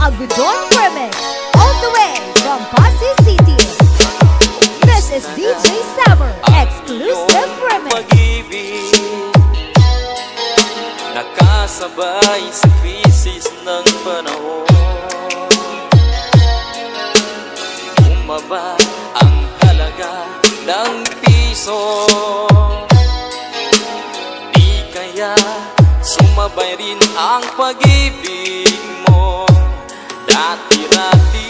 Agudon Remix, all the way from Pasig City. This is DJ Summer, exclusive remix. Nakasabay sa krisis ng panahon. Bumaba ang halaga ng piso. Di kaya sumabay rin ang pag-ibig Dati-rati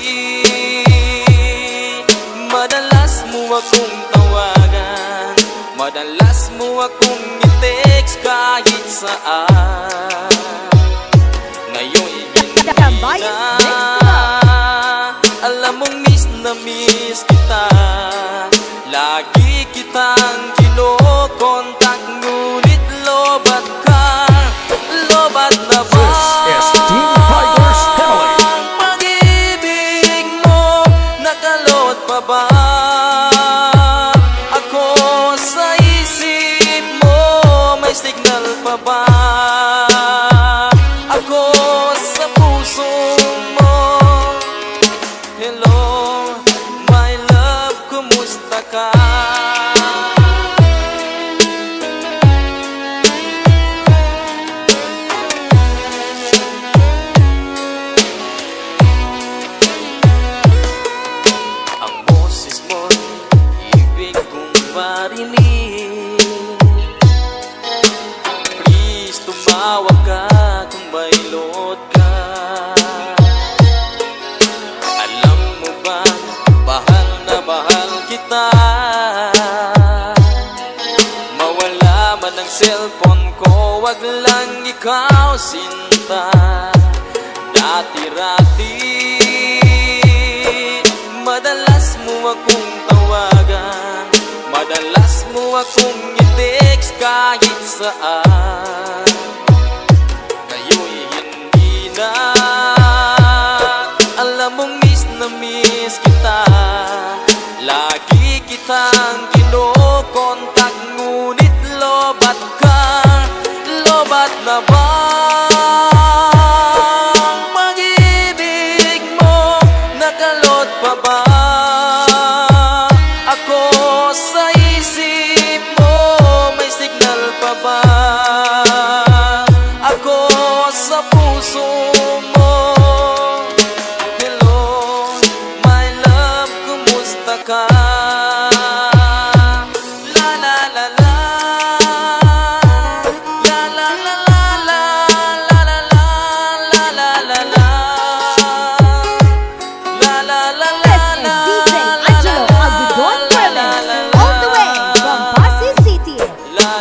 Madalas mo akong tawagan Madalas mo akong i-text kahit saan Ngayon hindi Tambayan na. Alam mong miss na miss kita Lagi kitang kinokontak Ngunit lobat ka Lobat na ba? Marinig Please, tumawag ka kung may load ka. Alam mo ba, mahal na mahal kita? Mawala man ang cellphone ko, wag lang ikaw sinta. Dati-rati Madalas mo akong i-text kahit saan. Ngayon'y hindi na. Alam mong miss na miss kita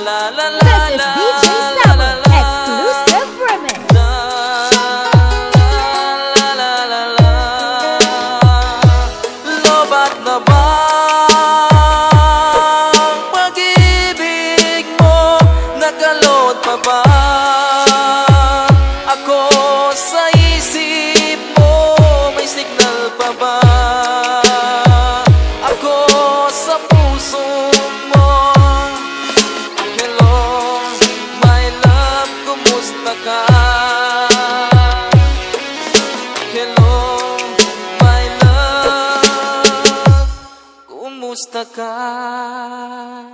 This is la DJ la Summer, la la. exclusive remix. Lobat na ba ang pag-ibig mo? Nakalot pa ba? المستقر